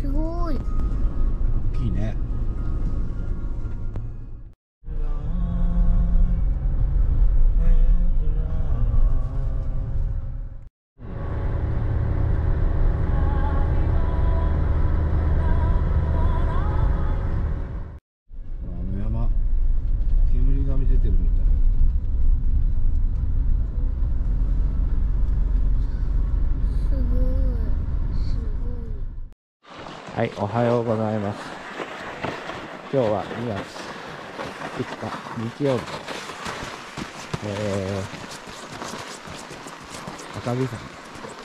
すごい。大きいね。はい、おはようございます。今日は2月2日、日曜日。えー、赤城山、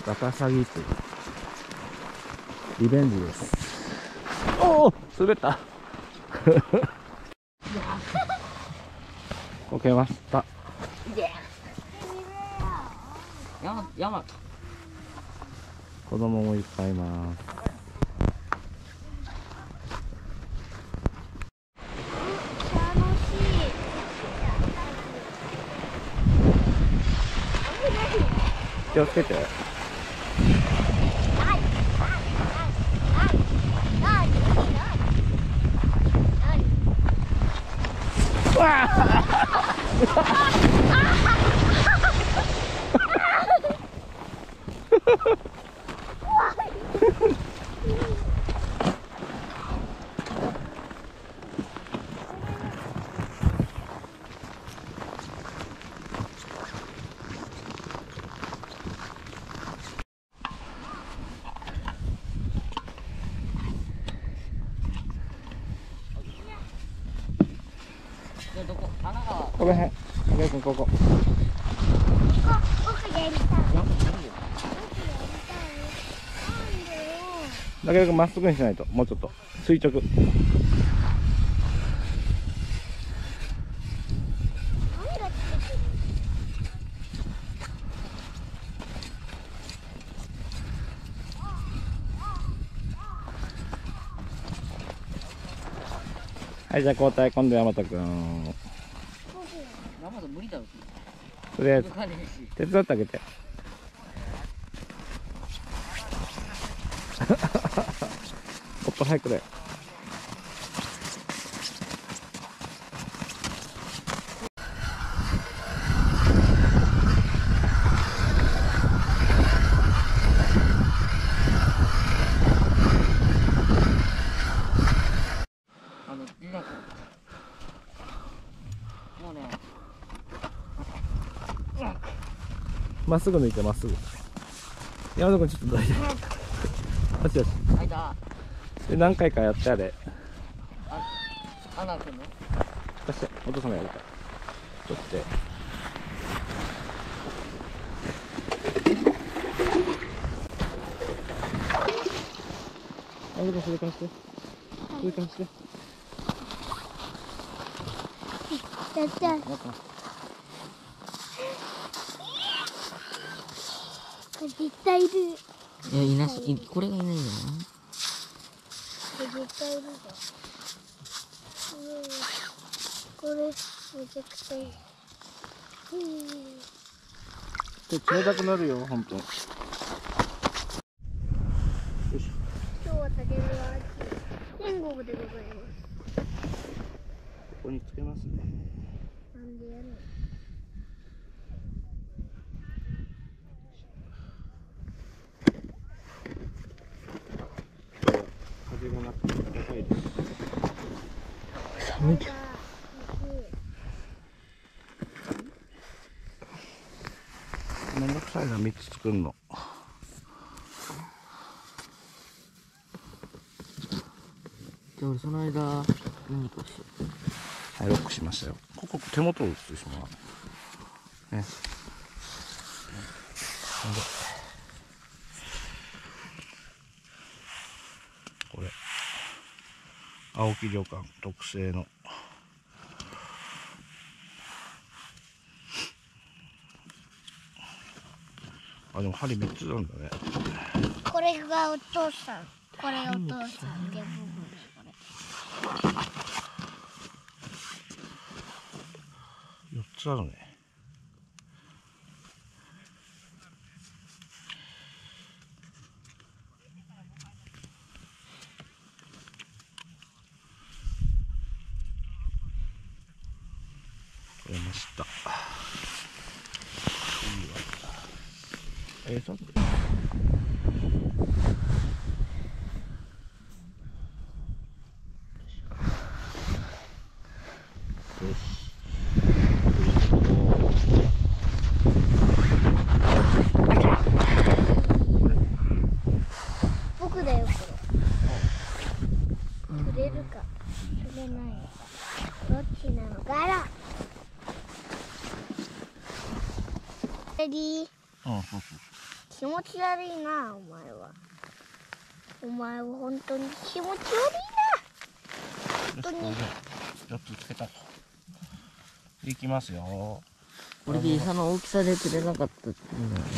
ガタサギ釣り、リベンジです。おお滑ったこけました。ヤマヤマト子供もいっぱいいます。気をつけて。じこの辺。赤井君ここ。だけどまっすぐにしないと、もうちょっと。垂直。はい、じゃあ交代、今度山田君。ヤマト無理だろとりあえず、手伝ってあげて。おっと早くだよ。あのリラ君もうねまっすぐ抜いて、まっすぐ。山田君ちょっと大丈夫。よしよし。開いたで、何回かやってあれ。穴開くの？貸して、お父さんがやるから。取って。あ、でもそれ貸して。それ貸して。やった待ってます。絶対いるいやいなしいこれがいないんだよ絶対いるぞうんこれめちゃくちゃいいうん手冷たくなるよ、ほんと。よし。今日は竹村天国でございますここにつけますね。なんでやるの風がなくて暖かいです。寒いめんどくさいな、3つ作るの。じゃあ俺その間何かしよはい、ロックしましたよ。ここ手元を映してしまう。ね。ほんでこれ、青木旅館特製の。あ、でも針3つなんだね。これがお父さんこれがお父さんでこれ4つあるね。取れました。いいわ。えー、ちょっと。よし。僕だよこレディーうんそうそう気持ち悪いなお前は。お前は本当に気持ち悪いよしこれで4つつけたと。いきますよ。これで餌の大きさで釣れなかったっていうんだよね。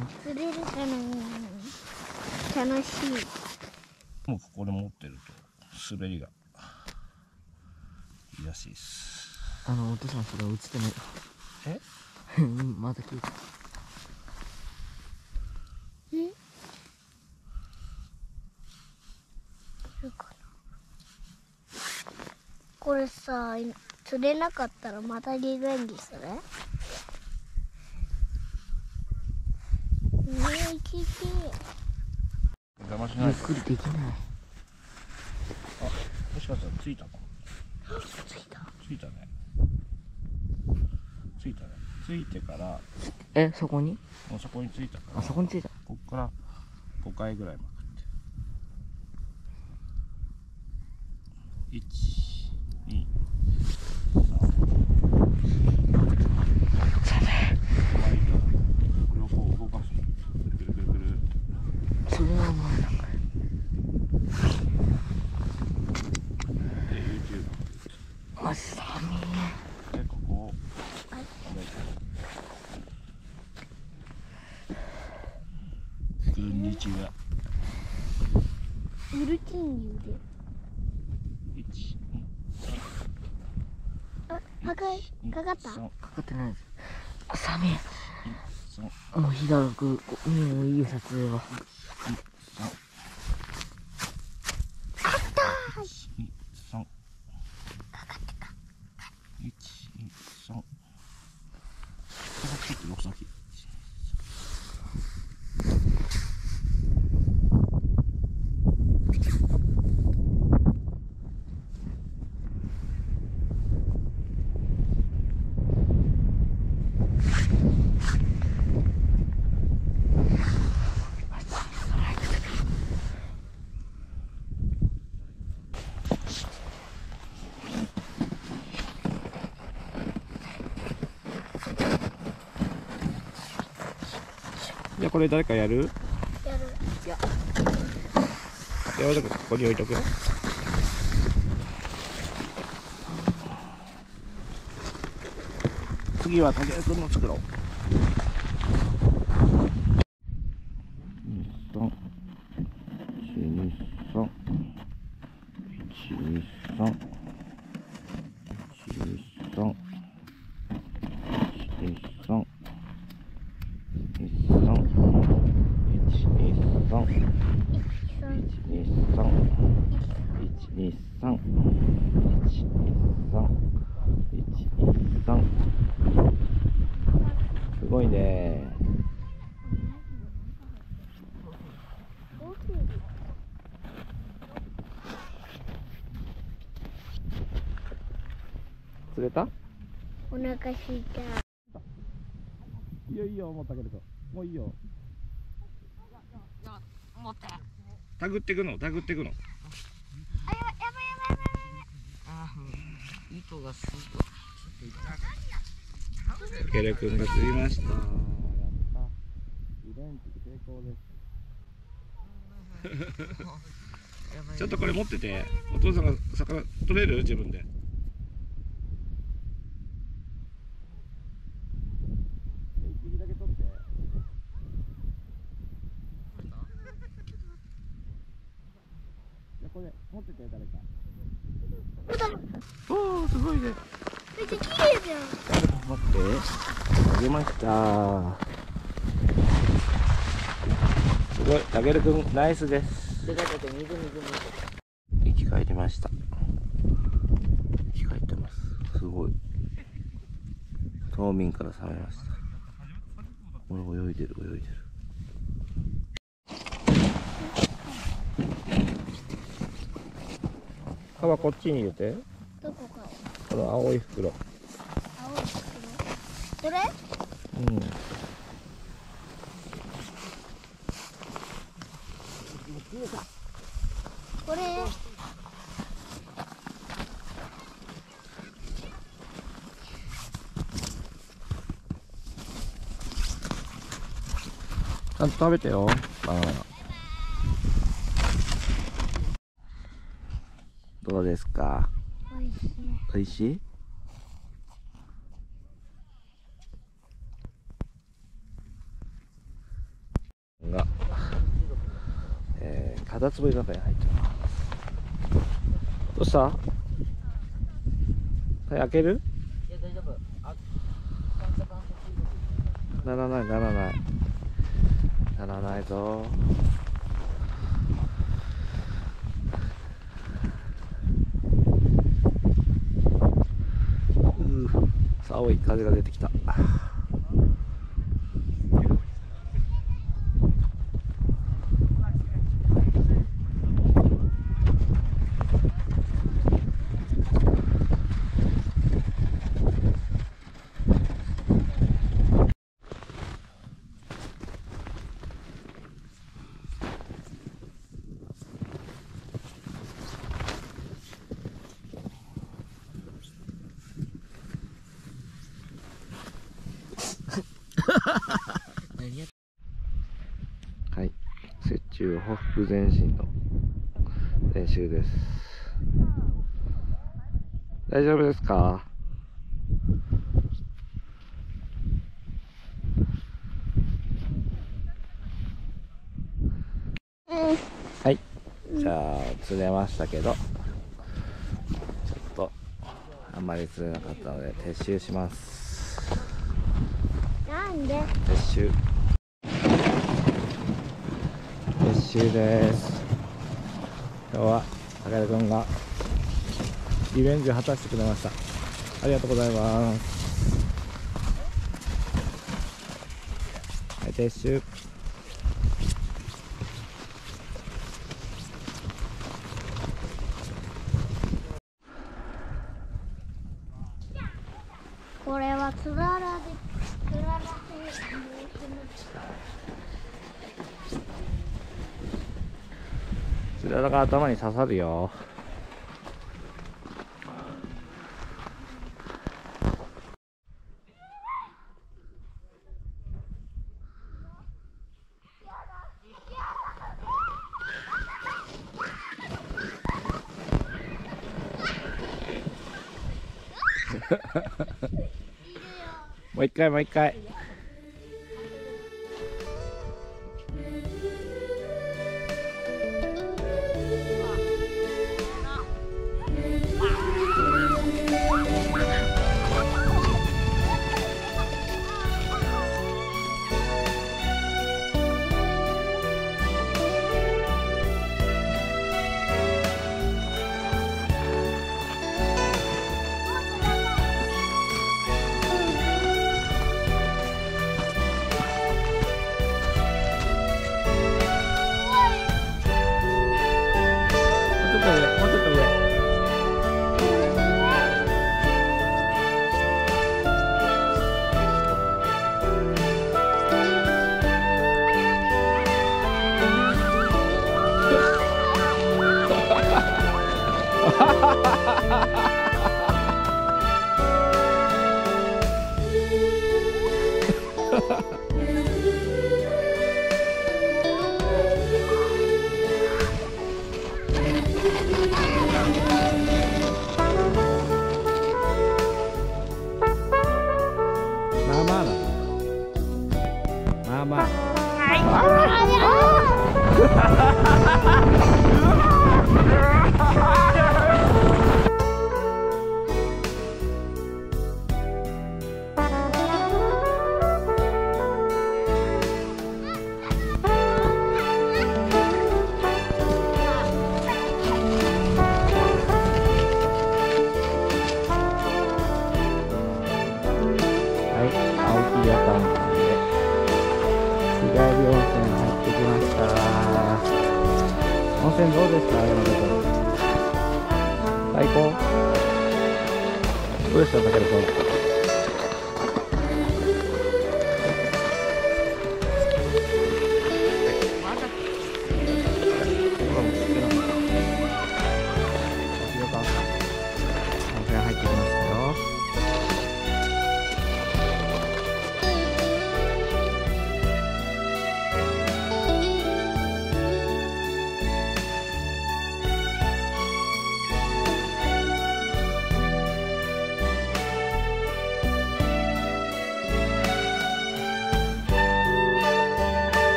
な釣れるかな楽しい。もうここで持ってると。滑りが。いいらしいです。あの、お父さんそれ映ってない。え？う んまた聞いた。んるかな？これさ釣れなかったらまたリベンジする？ねえきき邪魔しないゆっくりで。きない。もしかしたらついたかついた。ついたね。ついたね。ついてから。え、そこに？もうそこについたから。あそこについた。から5回ぐらいまくって。1 2 3これをこう動かす。くるくるくるくる。それはお前なんか。で YouTube あ、寒い。でここをこんにちはウルチンユで1あかかかかった？3かかってないです。あ、寒い。3もう日がく、こうもういいよ、撮影は。じゃあこれ誰かやる？やる。いや置いとくここに置いとく。よ次は竹谷君の作ろう。123123123すごいね。釣れた？お腹すいた。いいよいいよ思ったけど。もういいよ。手繰って。いくの手繰っていくの。あ、糸がすごい。たけるくんが釣りました。ちょっとこれ持っててお父さんが魚取れる？自分で。一匹だ。け取ってじゃあこれ持ってて誰かおおすごいね。めっちゃ綺麗じゃん。待って。あげましたすごい。たけるくんナイスです。生き返りました。生き返ってます。すごい。冬眠から覚めました。泳いでる泳いでる皮こっちに入れて。どこかこの青い袋。青い袋？これ？うんこれ？ちゃんと食べてよ。あナどうですか？おいしい。おいしい？が、えー、カタツムリの中に入ってます。どうした？はい開ける？いや大丈夫あならないならない。ならないぞうー青い風が出てきた何やはい雪中ほふ前進の練習です。大丈夫ですか？はい。じゃあ釣れましたけどちょっとあんまり釣れなかったので撤収します。なんで？撤収撤収です。今日は武田君がリベンジを果たしてくれました。ありがとうございます。はい撤収これはつららでつららでつららが頭に刺さるよ。もう一回もう一回日帰り温泉入ってきました。温泉どうですか、山田君。最高。どうでした、武尊君。